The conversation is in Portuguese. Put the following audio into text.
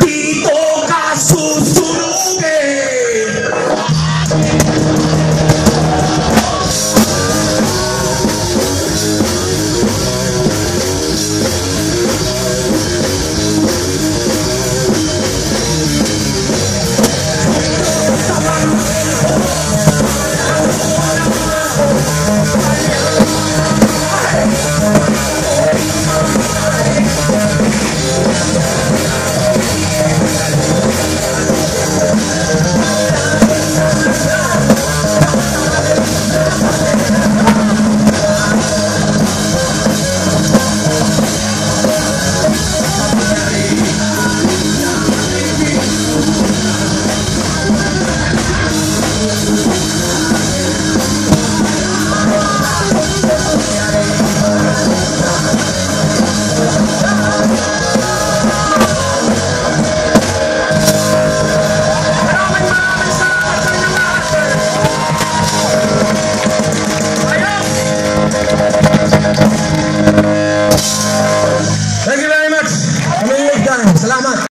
de tocar susto.